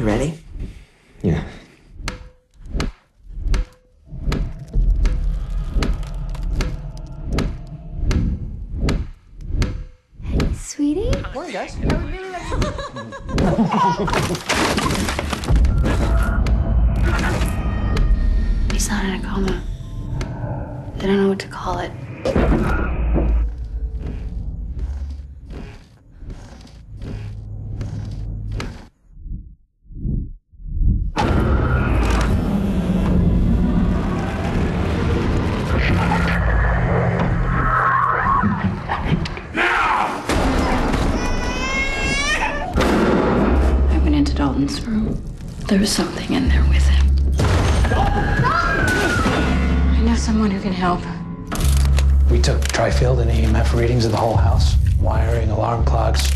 You ready? Yeah. Hey, sweetie. Morning, guys. I would really like to. He's not in a coma. They don't know what to call it. Dalton's room. There was something in there with him. I know someone who can help. We took Trifield and EMF readings of the whole house, wiring, alarm clocks.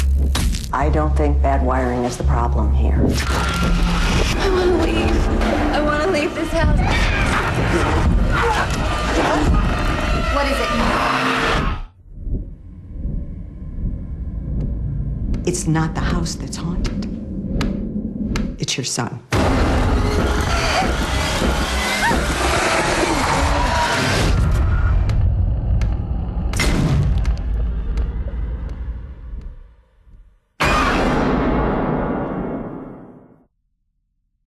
I don't think bad wiring is the problem here. I want to leave. I want to leave this house. What is it? It's not the house that's haunted. Your son.